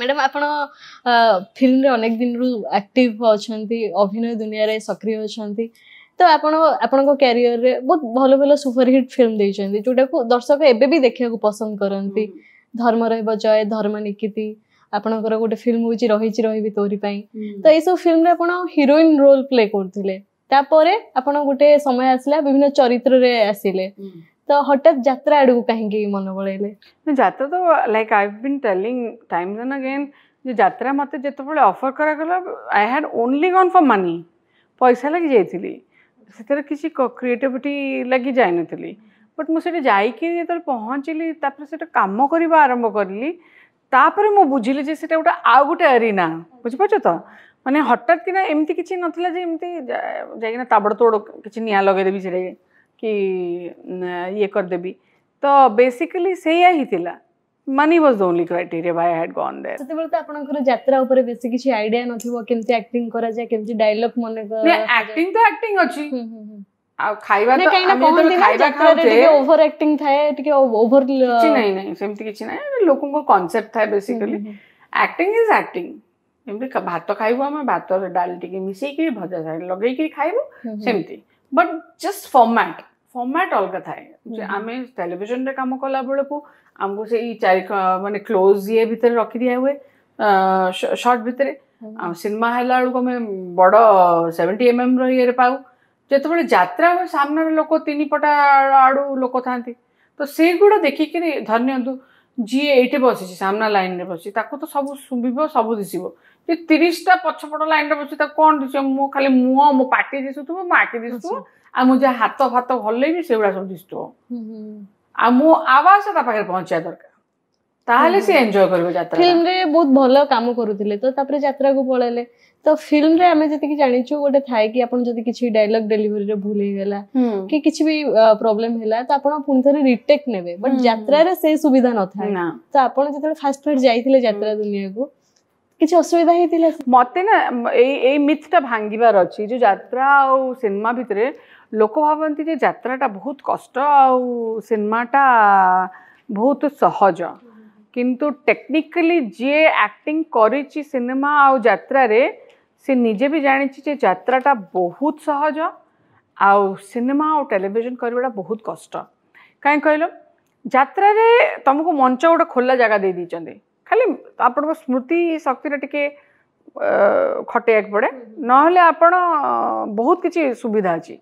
Madam ଆପଣ ଫିଲ୍ମରେ ଅନେକ ଦିନରୁ ଆକ୍ଟିଭ୍ ଅଛନ୍ତି ଅଭିନୟ ଦୁନିଆରେ ସକ୍ରିୟ ଅଛନ୍ତି ତ ଆପଣ ଆପଣଙ୍କ କ୍ୟାରିୟରରେ ବହୁତ ଭଲ ଭଲ ସୁପରହିଟ୍ ଫିଲ୍ମ ଦେଇଛନ୍ତି ଯେଉଁଟାକୁ ଦର୍ଶକ ଏବେ ବି ଦେଖିବାକୁ ପସନ୍ଦ କରନ୍ତି ଧର୍ମ ରହିବ ଜୟ ଧର୍ମ ନିକିତି ଆପଣଙ୍କର ଗୋଟେ ଫିଲ୍ମ ହେଉଛି ରହିଛି ରହିବି ତୋରି ପାଇଁ ତ ଏଇସବୁ ଫିଲ୍ମରେ ଆପଣ ହିରୋଇନ୍ ରୋଲ୍ ପ୍ଲେ କରୁଥିଲେ ତାପରେ ଆପଣ ଗୋଟେ ସମୟ ଆସିଲା ବିଭିନ୍ନ ଚରିତ୍ରରେ ଆସିଲେ तो हठात जात्रा आड़ को कहीं मन पड़े जात्रा तो like I been telling times and again जो जात्रा मत जितेबाला अफर करागला I had only gone for money पैसा लगी जाइली ସେଥିରେ କିଛି କ୍ରିଏଟିଭିଟି ଲାଗି ଯାଇନଥିଲି ବଟ୍ ମୁଁ ସେଠି ଯାଇକି ଯେତେବେଳେ ପହଞ୍ଚିଲି ତାପରେ ସେଟା କାମ କରିବା ଆରମ୍ଭ କଲି ତାପରେ ମୁଁ ବୁଝିଲି ଯେ ସେଟା ଗୋଟେ ଆଉ ଗୋଟେ ଏରିନା ବୁଝିପାରୁଛ ତ ମାନେ ହଠାତ୍ କିନା ଏମିତି କିଛି ନଥିଲା ଯେ ଏମିତି ଯାଇକିନା ତାବଡ଼ ତୋଡ଼ କିଛି ନିଆଁ ଲଗେଇଦେବି ସେଠି कि ये कर देबी तो बेसिकली सेया ही थिला money was the only criteria why I had gone there सते बोलते आपन को यात्रा ऊपर बेसी किछ आईडिया नथिबो किमिति एक्टिंग करा जाय किमिति डायलॉग मने कर तो हम्म, हम्म, हम्म। ने एक्टिंग तो एक्टिंग अछि आ खाइबा तो कहीं ना कहीं तो खाइबा तो जे ओवर एक्टिंग थाए टिके ओवर किछ नहीं नहीं सेमति किछ नहीं लोकों को कांसेप्ट थाए बेसिकली एक्टिंग इज एक्टिंग भात खाइबू आम भात डाल टे मिस भजा लगे खाइबू सेमती बट जस्ट फॉर्मेट ଫର୍ମାଟ୍ ଅଲଗା ଥାଏ ଯେ ଆମେ ଟେଲିଭିଜନରେ କାମ କଲା ବେଳକୁ ଆମକୁ ସେଇ ଚାରି ମାନେ କ୍ଲୋଜ୍ ଇଏ ଭିତରେ ରଖିଦିଆ ହୁଏ ସର୍ଟ ଭିତରେ ଆଉ ସିନେମା ହେଲା ବେଳକୁ ଆମେ ବଡ଼ ସେଭେଣ୍ଟି ଏମ୍ଏମ୍ର ଇଏରେ ପାଉ ଯେତେବେଳେ ଯାତ୍ରା ହୁଏ ସାମ୍ନାରେ ଲୋକ ତିନିପଟା ଆଡ଼ୁ ଲୋକ ଥାନ୍ତି ତ ସେଗୁଡ଼ା ଦେଖିକିରି ଧରିନିଅନ୍ତୁ ଯିଏ ଏଇଠି ବସିଛି ସାମ୍ନା ଲାଇନ୍ରେ ବସିଛି ତାକୁ ତ ସବୁ ଶୁଭିବ ସବୁ ଦିଶିବ ଯେ ତିରିଶଟା ପଛପଟ ଲାଇନ୍ରେ ବସିଛି ତାକୁ କ'ଣ ଦିଶିବ ମୁଁ ଖାଲି ମୁହଁ ମୋ ପାଟି ଦିଶୁଥିବ ମୋ ଆଖି ଦିଶୁଥିବ ଆଉ ମୁଁ ଯାହା ହାତ ଫାତ ହଲେଇବି ସେଗୁଡ଼ା ସବୁ ଦିଶୁଥିବ ଆଉ ମୋ ଆବାଜ ତା ପାଖରେ ପହଞ୍ଚିବା ଦରକାର ତାହେଲେ ସେ ଏନ୍ଜୟ କରିବ ଯାତ୍ରା ଫିଲ୍ମରେ ବହୁତ ଭଲ କାମ କରୁଥିଲେ ତ ତାପରେ ଯାତ୍ରାକୁ ପଳେଇଲେ ତ ଫିଲ୍ମରେ ଆମେ ଯେତିକି ଜାଣିଛୁ ଗୋଟେ ଥାଏ କି ଆପଣ ଯଦି କିଛି ଡାଇଲଗ ଡେଲିଭରିରେ ଭୁଲ ହେଇଗଲା କି କିଛି ବି ପ୍ରୋବ୍ଲେମ ହେଲା ତ ଆପଣ ପୁଣି ଥରେ ରିଟେକ୍ ନେବେ ବଟ୍ ଯାତ୍ରାରେ ସେ ସୁବିଧା ନଥାଏ ତ ଆପଣ ଯେତେବେଳେ ଫାଷ୍ଟ ଫାଷ୍ଟ ଯାଇଥିଲେ ଯାତ୍ରା ଦୁନିଆକୁ କିଛି ଅସୁବିଧା ହେଇଥିଲା ମତେ ନା ଏଇ ଏଇ ମିଥ୍ଟା ଭାଙ୍ଗିବାର ଅଛି ଯୋଉ ଯାତ୍ରା ଆଉ ସିନେମା ଭିତରେ लोक भावती जे जत्राटा बहुत कष्ट आमाटा बहुत सहज किंतु टेक्निकली जी आक्टिंग सिनेमा आउ जात्रारे से निजे भी जानी जे जत्राटा बहुत सहज आउ सिनेमा आउ टेलीविजन करा बहुत कष्ट कहीं कहल जत्रे तुमको मंच गोटे खोला जगह दे दीचे खाली आप स्मृति शक्ति टी खटे पड़े हम्म, हम्म। ना आप बहुत किसी सुविधा अच्छी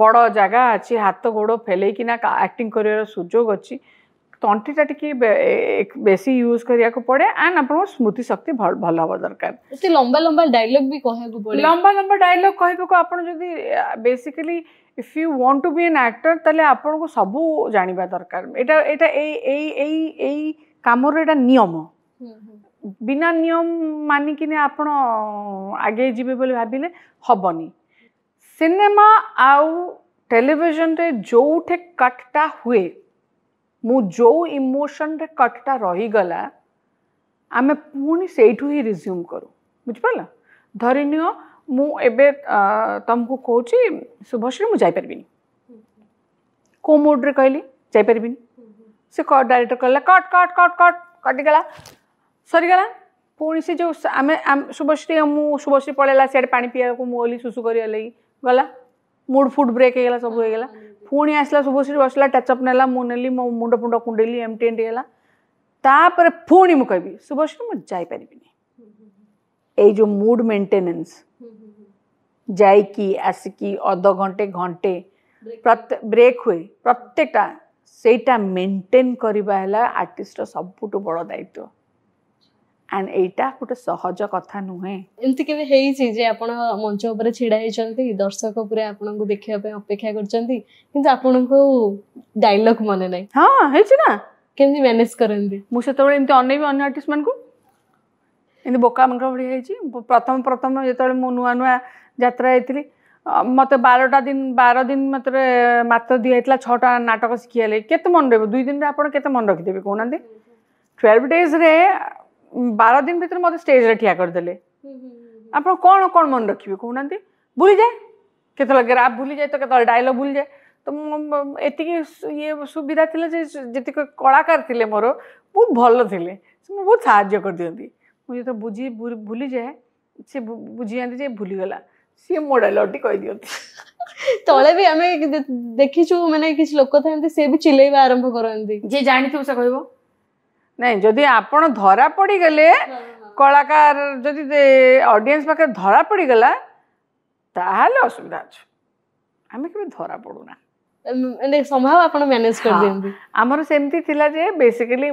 ବଡ଼ ଜାଗା ଅଛି ହାତ ଗୋଡ଼ ଫେଲେଇକିନା ଆକ୍ଟିଂ କରିବାର ସୁଯୋଗ ଅଛି ତଣ୍ଟିଟା ଟିକେ ବେଶୀ ୟୁଜ୍ କରିବାକୁ ପଡ଼େ ଆଣ୍ଡ ଆପଣଙ୍କ ସ୍ମୃତି ଶକ୍ତି ଭଲ ହେବା ଦରକାର ଏତେ ଲମ୍ବା ଲମ୍ବା ଡାଇଲଗ ବି କହିବାକୁ ପଡ଼େ ଲମ୍ବା ଲମ୍ବା ଡାଇଲଗ କହିବାକୁ ଆପଣ ଯଦି basically if you want to be an actor ତାହେଲେ ଆପଣଙ୍କୁ ସବୁ ଜାଣିବା ଦରକାର ଏଇଟା ଏଇଟା ଏଇ ଏଇ ଏଇ ଏଇ କାମର ଏଇଟା ନିୟମ ବିନା ନିୟମ ମାନିକିନା ଆପଣ ଆଗେଇ ଯିବେ ବୋଲି ଭାବିଲେ ହେବନି सिनेमा आउ टेलीविजन रे जो उठे कटटा हुए मु जो इमोशन रे कटटा रही गला आमे पूर्णी सेठु ही रिज्यूम करू बुझपला धरिनियो मु एबे तमको कोची शुभश्री मु जाई परबिन को मोड रे कहली जाई परबिन से कट डायरेक्टर कला कट कट कट कट कटि गला सरी गला पूर्णी से जो आमे शुभश्री मु सुभाषरी पळेला सेड पानी पिया को सुसु करिया ଗଲା ମୁଡ୍ ଫୁଡ୍ ବ୍ରେକ୍ ହେଇଗଲା ସବୁ ହେଇଗଲା ପୁଣି ଆସିଲା ଶୁଭଶ୍ରୀ ବସିଲା ଟଚ୍ଅପ୍ ନେଲା ମୁଁ ନେଲି ମୋ ମୁଣ୍ଡ ଫୁଣ୍ଡ କୁଣ୍ଡେଇଲି ଏମିତି ଏମିତି ହେଲା ତାପରେ ପୁଣି ମୁଁ କହିବି ଶୁଭଶ୍ରୀ ମୁଁ ଯାଇପାରିବିନି ଏଇ ଯେଉଁ ମୁଡ୍ ମେଣ୍ଟେନାନ୍ସ ଯାଇକି ଆସିକି ଅଧ ଘଣ୍ଟେ ଘଣ୍ଟେ ବ୍ରେକ୍ ହୁଏ ପ୍ରତ୍ୟେକଟା ସେଇଟା ମେଣ୍ଟେନ୍ କରିବା ହେଲା ଆର୍ଟିଷ୍ଟର ସବୁଠୁ ବଡ଼ ଦାୟିତ୍ୱ ଆଣ୍ଡ ଏଇଟା ଗୋଟେ ସହଜ କଥା ନୁହେଁ ଏମିତି କେବେ ହେଇଛି ଯେ ଆପଣ ମଞ୍ଚ ଉପରେ ଛିଡ଼ା ହେଇଛନ୍ତି ଦର୍ଶକ ପୁରା ଆପଣଙ୍କୁ ଦେଖିବା ପାଇଁ ଅପେକ୍ଷା କରିଛନ୍ତି କିନ୍ତୁ ଆପଣଙ୍କୁ ଡାଇଲଗ୍ ମନେ ନାହିଁ ହଁ ହେଇଛି ନା କେମିତି ମ୍ୟାନେଜ୍ କରନ୍ତି ମୁଁ ସେତେବେଳେ ଏମିତି ଅନେଇବି ଅନ୍ୟ ଆର୍ଟିଷ୍ଟ ମାନଙ୍କୁ ଏମିତି ବୋକା ମାନଙ୍କ ଭଳି ହେଇଛି ପ୍ରଥମ ପ୍ରଥମ ଯେତେବେଳେ ମୁଁ ନୂଆ ନୂଆ ଯାତ୍ରା ହେଇଥିଲି ମୋତେ ବାରଟା ଦିନ ବାର ଦିନ ମାତ୍ର ମାତ୍ର ଦିଆହେଇଥିଲା ଛଅଟା ନାଟକ ଶିଖିଗଲେ କେତେ ମନେ ରହିବ ଦୁଇ ଦିନରେ ଆପଣ କେତେ ମନେ ରଖିଦେବେ କହୁନାହାନ୍ତି ଟୁଏଲ୍ଭ ଡେଜ୍ରେ बार दिन भर मत स्टेज ठिया करदे आप कौन कौन मन रखिए कहना भूली जाए के ग्राफ राब भूली जाए तो कत डायलग भूल जाए तो ये सुविधा थी जो कलाकार थे मोर बहुत भल थे बहुत साहय कर दिखती मुझे तो बुझी भूली जाए सी बुझे भूली गला सी मो डायलगटी टी दिखती तले भी आम देखी मानते किसी लोक था सी भी चिलेवा आरंभ करती जी जानी कह ନାଇଁ ଯଦି ଆପଣ ଧରା ପଡ଼ିଗଲେ କଳାକାର ଯଦି ଅଡ଼ିଏନ୍ସ ପାଖରେ ଧରା ପଡ଼ିଗଲା ତାହେଲେ ଅସୁବିଧା ଅଛି ଆମେ କେବେ ଧରା ପଡ଼ୁନା ସମ୍ଭାବ ଆପଣ ମ୍ୟାନେଜ୍ କରିଦିଅନ୍ତି ଆମର ସେମିତି ଥିଲା ଯେ ବେସିକାଲି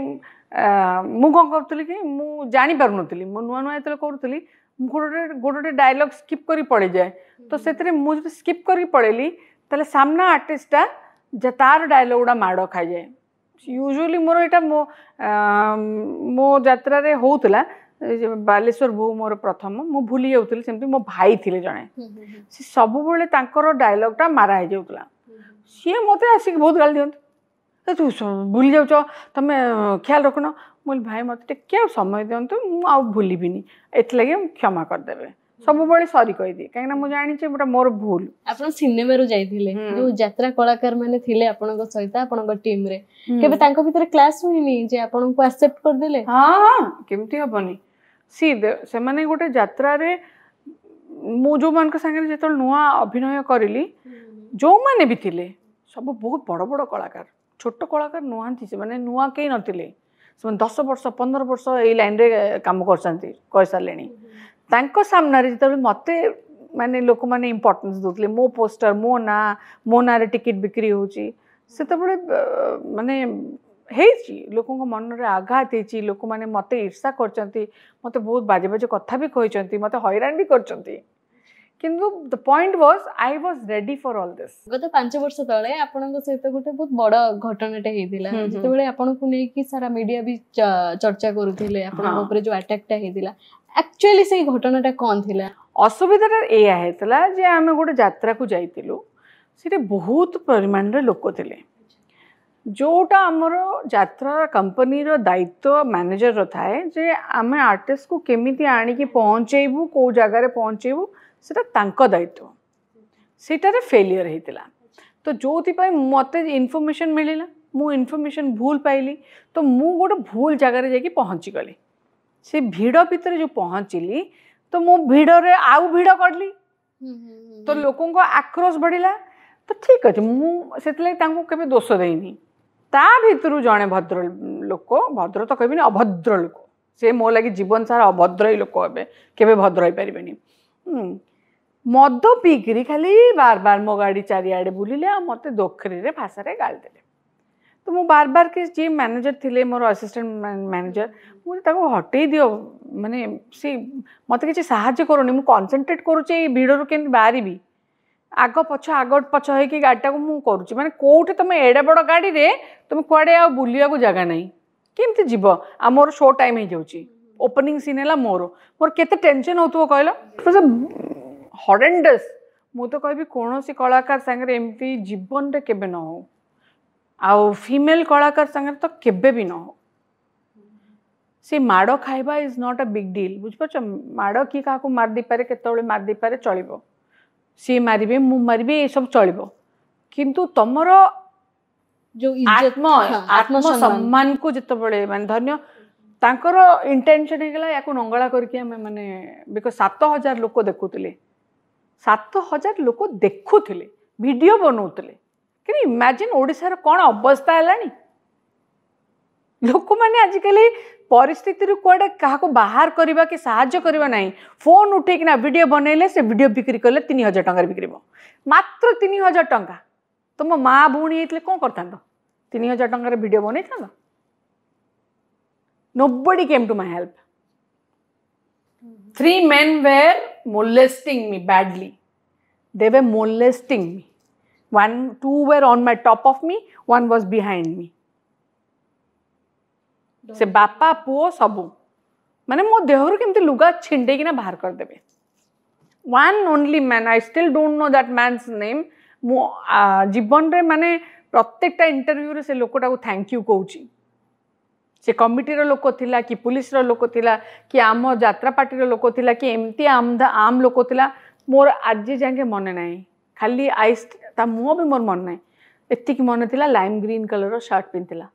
ମୁଁ କ'ଣ କରୁଥିଲି କି ମୁଁ ଜାଣିପାରୁନଥିଲି ମୁଁ ନୂଆ ନୂଆ ଯେତେବେଳେ କରୁଥିଲି ମୁଁ ଗୋଟେ ଗୋଟେ ଡାଇଲଗ୍ ସ୍କିପ୍ କରି ପଳେଇଯାଏ ତ ସେଥିରେ ମୁଁ ଯଦି ସ୍କିପ୍ କରିକି ପଳେଇଲି ତାହେଲେ ସାମ୍ନା ଆର୍ଟିଷ୍ଟଟା ତାର ଡାଇଲଗ୍ ଗୁଡ଼ା ମାଡ଼ ଖାଇଯାଏ ୟୁଜୁଆଲି ମୋର ଏଇଟା ମୋ ମୋ ଯାତ୍ରାରେ ହେଉଥିଲା ବାଲେଶ୍ୱର ବୋଉ ମୋର ପ୍ରଥମ ମୁଁ ଭୁଲି ଯାଉଥିଲି ସେମିତି ମୋ ଭାଇ ଥିଲେ ଜଣେ ସେ ସବୁବେଳେ ତାଙ୍କର ଡାଇଲଗ୍ଟା ମାରା ହେଇଯାଉଥିଲା ସିଏ ମୋତେ ଆସିକି ବହୁତ ଗାଳି ଦିଅନ୍ତି ତୁ ଭୁଲି ଯାଉଛ ତମେ ଖିଆଲ ରଖୁନ ମୁଁ ଭାଇ ମୋତେ ଟିକେ ଆଉ ସମୟ ଦିଅନ୍ତୁ ମୁଁ ଆଉ ଭୁଲିବିନି ଏଥିଲାଗି କ୍ଷମା କରିଦେବେ ସବୁବେଳେ ସରି କହିଦିଏ କାହିଁକିନା ମୁଁ ଜାଣିଛି ପୁରା ମୋର ଭୁଲ ଆପଣ ସିନେମାରୁ ଯାଇଥିଲେ ଯୋଉ ଯାତ୍ରା କଳାକାର ମାନେ ଥିଲେ ଆପଣଙ୍କ ସହିତ ଆପଣଙ୍କ ଟିମରେ କେବେ ତାଙ୍କ ଭିତରେ କ୍ଲାସ ହୁଏନି ଯେ ଆପଣଙ୍କୁ ଆକ୍ସେପ୍ଟ କରିଦେଲେ ହଁ ହଁ କେମିତି ହବନି ସି ସେମାନେ ଗୋଟେ ଯାତ୍ରାରେ ମୁଁ ଯେଉଁମାନଙ୍କ ସାଙ୍ଗରେ ଯେତେବେଳେ ନୂଆ ଅଭିନୟ କରିଲି ଯେଉଁମାନେ ବି ଥିଲେ ସବୁ ବହୁତ ବଡ଼ ବଡ଼ କଳାକାର ଛୋଟ କଳାକାର ନୁହନ୍ତି ସେମାନେ ନୂଆ କେହି ନଥିଲେ ସେମାନେ ଦଶ ବର୍ଷ ପନ୍ଦର ବର୍ଷ ଏଇ ଲାଇନ୍ରେ କାମ କରିଛନ୍ତି କରିସାରିଲେଣି जो मत मानते लोक मैंने इम्पोर्टेन्स दूसरे मो पोस्टर मो ना मो ना टिकेट बिक्री होते मानने लोक मन में आघात हो मत ईर्षा कर बहुत बाजे बाजे कथा भी कहते मत हईरा भी कर किंतु the point was I was ready for all this गत पांच वर्ष तळे आपण को सहित गुटे बहुत बड घटना टे हेदिला जते बेले आपण को नेकी सारा मीडिया भी चर्चा करूथिले आपण ऊपर जो अटैक टा हेदिला एक्चुअली से घटनाटा कौन थी असुविधाटा एया होता जे आम गोटे जात्रा को जाइलु सीटे बहुत परिमाण लोक थे जोटा आमर जात्रा कंपनी रो दायित्व मैनेजर रो थाए जे आम आर्टिस्ट को केमी आणिकी पहुँचेबू कौ जगार पहुँचेबू से दायित्व सेटारे फेलियर होता तो जो मत इनफर्मेशन मिलला मुझ इनफर्मेसन भूल पाइली तो मुझे गोटे भूल जगार जाइ पहुँचीगली ସେ ଭିଡ଼ ଭିତରେ ଯେଉଁ ପହଞ୍ଚିଲି ତ ମୁଁ ଭିଡ଼ରେ ଆଉ ଭିଡ଼ କଲି ତ ଲୋକଙ୍କ ଆକ୍ରୋଶ ବଢ଼ିଲା ତ ଠିକ୍ ଅଛି ମୁଁ ସେଥିଲାଗି ତାଙ୍କୁ କେବେ ଦୋଷ ଦେଇନି ତା ଭିତରୁ ଜଣେ ଭଦ୍ର ଲୋକ ଭଦ୍ର ତ କହିବିନି ଅଭଦ୍ର ଲୋକ ସେ ମୋ ଲାଗି ଜୀବନ ସାରା ଅଭଦ୍ର ଏଇ ଲୋକ ହେବେ କେବେ ଭଦ୍ର ହେଇପାରିବେନି ମଦ ପିଇକିରି ଖାଲି ବାର ବାର ମୋ ଗାଡ଼ି ଚାରିଆଡ଼େ ବୁଲିଲେ ଆଉ ମୋତେ ଦୋଖରୀରେ ଭାଷାରେ ଗାଳି ଦେଲେ ତ ମୁଁ ବାର ବାର କି ଯିଏ ମ୍ୟାନେଜର୍ ଥିଲେ ମୋର ଆସିଷ୍ଟାଣ୍ଟ ମ୍ୟାନେଜର୍ ମୁଁ ତାକୁ ହଟେଇ ଦିଅ ମାନେ ସେ ମୋତେ କିଛି ସାହାଯ୍ୟ କରୁନି ମୁଁ କନସେନ୍ଟ୍ରେଟ୍ କରୁଛି ଏଇ ଭିଡ଼ରୁ କେମିତି ବାହାରିବି ଆଗ ପଛ ଆଗ ପଛ ହେଇକି ଗାଡ଼ିଟାକୁ ମୁଁ କରୁଛି ମାନେ କେଉଁଠି ତୁମେ ଏଡ଼େ ବଡ଼ ଗାଡ଼ିରେ ତୁମେ କୁଆଡ଼େ ଆଉ ବୁଲିବାକୁ ଜାଗା ନାହିଁ କେମିତି ଯିବ ଆଉ ମୋର ସୋ ଟାଇମ୍ ହେଇଯାଉଛି ଓପନିଂ ସିନ୍ ହେଲା ମୋର ମୋର କେତେ ଟେନସନ୍ ହେଉଥିବ କହିଲ ହରେଣ୍ଡସ୍ ମୁଁ ତ କହିବି କୌଣସି କଳାକାର ସାଙ୍ଗରେ ଏମିତି ଜୀବନରେ କେବେ ନ ହେଉ आउ फीमेल कलाकार सागर तो केवी न हो सी माड़ खाइबा is not a big deal बुझ माड़ कि क्या मारदीपे के मारदीपे चल सी मारे मुझे ये सब चल कितु तुमर जो आत्म आत्मसम्मान को जिते बारे धन्य इंटेनसन हो नंगला करके मैंने बिकज सत हजार लोक देखुले सत हजार लोक देखुले भिड बनाऊ କିନ୍ତୁ ଇମାଜିନ୍ ଓଡ଼ିଶାର କ'ଣ ଅବସ୍ଥା ହେଲାଣି ଲୋକମାନେ ଆଜିକାଲି ପରିସ୍ଥିତିରୁ କୁଆଡ଼େ କାହାକୁ ବାହାର କରିବା କି ସାହାଯ୍ୟ କରିବା ନାହିଁ ଫୋନ୍ ଉଠେଇକିନା ଭିଡ଼ିଓ ବନେଇଲେ ସେ ଭିଡ଼ିଓ ବିକ୍ରି କଲେ ତିନି ହଜାର ଟଙ୍କାରେ ବିକ୍ରିବ ମାତ୍ର ତିନି ହଜାର ଟଙ୍କା ତୁମ ମା ଭଉଣୀ ହେଇଥିଲେ କ'ଣ କରିଥାନ୍ତ ତିନି ହଜାର ଟଙ୍କାରେ ଭିଡ଼ିଓ ବନେଇଥାନ୍ତ nobody came to my help three men were molesting me badly they were molesting me One, two were on my top of me, one was behind me. ସେ ବାପା ପୁଅ ସବୁ ମାନେ ମୋ ଦେହରୁ କେମିତି ଲୁଗା ଛିଣ୍ଡେଇକିନା ବାହାର କରିଦେବେ one only man I still don't know that man's name ମୁଁ ଜୀବନରେ ମାନେ ପ୍ରତ୍ୟେକଟା ଇଣ୍ଟରଭ୍ୟୁରେ ସେ ଲୋକଟାକୁ ଥ୍ୟାଙ୍କ ୟୁ କହୁଛି ସେ କମିଟିର ଲୋକ ଥିଲା କି ପୁଲିସର ଲୋକ ଥିଲା କି ଆମ ଯାତ୍ରା ପାର୍ଟିର ଲୋକ ଥିଲା କି ଏମିତି ଆମ୍ଦା ଆମ୍ ଲୋକ ଥିଲା ମୋର ଆଜି ଯାକେ ମନେ ନାହିଁ ଖାଲି ଆଇ ता मुह भी मोर मन ना ये मन था लाइम ग्रीन कलर शर्ट पिंधा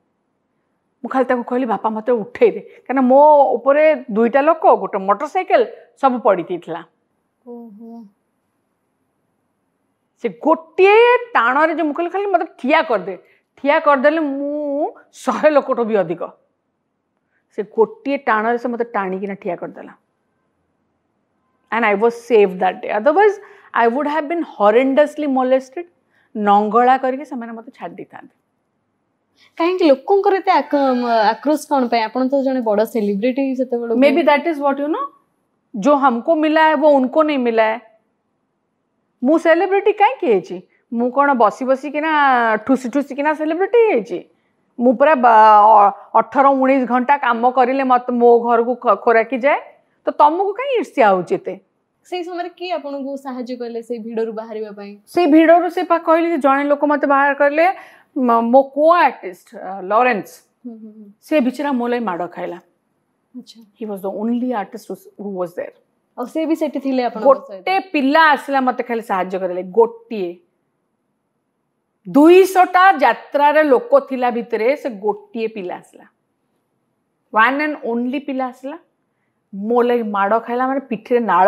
मुझे कहली बापा मत उठे कहीं मो उपर दुईटा लोक गोटे मोटरसाइकेल सब पड़ी थी से गोटे टाण से जो मुझे खाली मतलब ठिया करदे ठिया करदे मुहे लोक तो भी अधिक से गोटे टाण से मतलब टाणिकिना ठिया करदे and I was save that day otherwise I would have been horrendously molested Nangla करके मत छाड़ी था कहीं लोक आक्रोश कौन आप जो बड़ा celebrity may be that is what you know जो हमको मिला है वो उनको नहीं मिला है मु सेलिब्रिटी कहीं मु कौन बसी बसी किना ठुसी ठुसी किना सेलिब्रिटी मु मुरा अठर उन्नीस घंटा कम करें मत मो घर को खोराकी जाए तो तुमको कहीं ईर्ष्या होते সেই সময় কি আপনার সাহায্য কলে সেই ভিড়র বাহার সেই ভিড়র সে কহিলি যে জনে লোক মতো বাহার কলে মো কো আর্টিস্ট লরেন্স সে বিচরা মো লাই মাড় খাইলা হি ওয়াজ দ ওনলি আর্টিস্ট হু ওয়াজ দেয়ার ଆଉ ସେ ବି ସେଠି ଥିଲେ ଆପଣ ଗୋଟେ ପିଲା ଆସିଲା ମତେ ଖାଲି ସାହାଯ୍ୟ କରିଲେ ଗୋଟିଏ ଦୁଇଶହଟା ଯାତ୍ରାରେ ଲୋକ ଥିଲା ଭିତରେ ସେ ଗୋଟିଏ ପିଲା ଆସିଲା ୱାନ୍ ଆଣ୍ଡ ଓନ୍ଲି ପିଲା ଆସିଲା ମୋ ଲାଗି ମାଡ଼ ଖାଇଲା ମାନେ ପିଠିରେ ନାଳ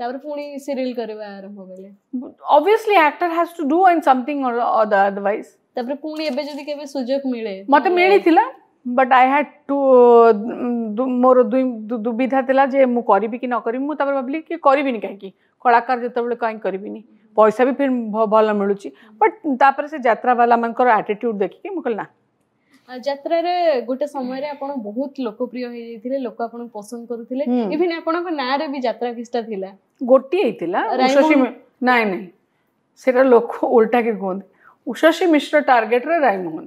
ତାପରେ ପୁଣି ସିରିଏଲ କରିବା ଆରମ୍ଭ କଲେ obviously actor has to do on something or other otherwise ତାପରେ ପୁଣି ଏବେ ଯଦି କେବେ ସୁଯୋଗ ମିଳେ ମୋତେ ମିଳିଥିଲା ବଟ୍ ଆଇ ହ୍ୟାଡ୍ ଟୁ ମୋର ଦୁବିଧା ଥିଲା ଯେ ମୁଁ କରିବି କି ନ କରିବି ମୁଁ ତାପରେ ଭାବିଲି କି କରିବିନି କାହିଁକି କଳାକାର ଯେତେବେଳେ କାହିଁକି କରିବିନି ପଇସା ବି ଫିର୍ ଭଲ ମିଳୁଛି ବଟ୍ ତାପରେ ସେ ଯାତ୍ରାବାଲାମାନଙ୍କର ଆଟିଟ୍ୟୁଡ଼୍ ଦେଖିକି ମୁଁ କହିଲି ନା ଯାତ୍ରାରେ ଗୋଟେ ସମୟରେ ଆପଣ ବହୁତ ଲୋକପ୍ରିୟ ହେଇଯାଇଥିଲେ ଲୋକ ଆପଣଙ୍କୁ ପସନ୍ଦ କରୁଥିଲେ ଇଭିନ୍ ଆପଣଙ୍କ ନାଁରେ ବି ଯାତ୍ରା ଫିଷ୍ଟା ଥିଲା ଗୋଟିଏ ହେଇଥିଲା ନାଇଁ ନାଇଁ ସେଟା ଲୋକ ଓଲଟା ଓଲଟାକେ କୁହନ୍ତି ଉଷାଶ୍ରୀ ମିଶ୍ର ଟାର୍ଗେଟରେ ରାଇମୋହନ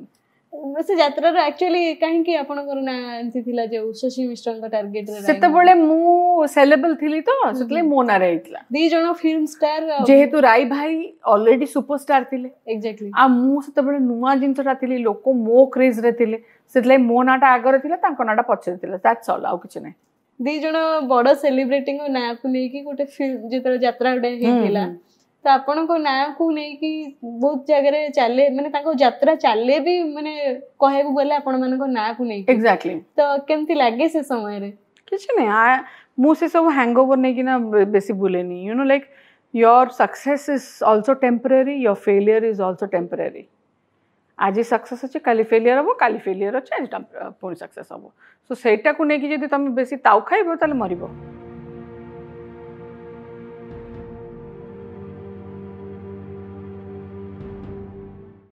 ସେ ଯାତ୍ରାର ଆକ୍ଚୁଆଲି କାହିଁକି ଆପଣଙ୍କର ନାଁ ଏମିତି ଥିଲା ଯୋଉ ଶଶୀ ମିଶ୍ରଙ୍କ ଟାର୍ଗେଟରେ ସେତେବେଳେ ମୁଁ ସେଲେବଲ ଥିଲି ତ ସେଥିଲାଗି ମୋ ନାଁରେ ହେଇଥିଲା ଦି ଜଣ ଫିଲ୍ମ ଷ୍ଟାର ଯେହେତୁ ରାଇ ଭାଇ ଅଲରେଡି ସୁପରଷ୍ଟାର ଥିଲେ ଏକ୍ଜାକ୍ଟଲି ଆଉ ମୁଁ ସେତେବେଳେ ନୂଆ ଜିନିଷଟା ଥିଲି ଲୋକ ମୋ କ୍ରେଜରେ ଥିଲେ ସେଥିଲାଗି ମୋ ନାଁଟା ଆଗରେ ଥିଲା ତାଙ୍କ ନାଁଟା ପଛରେ ଥିଲା ଦ୍ୟାଟ୍ସ ଅଲ୍ ଆଉ କିଛି ନାହିଁ ଦି ଜଣ ବଡ ସେଲିବ୍ରିଟିଙ୍କ ନାଁକୁ ନେଇକି ଗୋଟେ ଫିଲ୍ମ ଯେତେବେଳେ ଯାତ୍ରା ଗୋଟେ ହେଇଥିଲା ତ ଆପଣଙ୍କ ନାଁକୁ ନେଇକି ବହୁତ ଜାଗାରେ ଚାଲେ ମାନେ ତାଙ୍କ ଯାତ୍ରା ଚାଲେ ବି ମାନେ କହିବାକୁ ଗଲେ ଆପଣମାନଙ୍କ ନାଁକୁ ନେଇକି ଏକ୍ଜାକ୍ଟଲି ତ କେମିତି ଲାଗେ ସେ ସମୟରେ କିଛି ନାହିଁ ମୁଁ ସେସବୁ ହ୍ୟାଙ୍ଗ ଓଭର୍ ନେଇକିନା ବେଶୀ ଭୁଲେନି you know like your success is also temporary your failure is also temporary आज सक्सेस अच्छे काली फेलियर हम काली फेलियर अच्छे पुणी सक्सेस हम सो सेटा को लेकिन जब तुम बेस ताऊ खाइब तेल मरब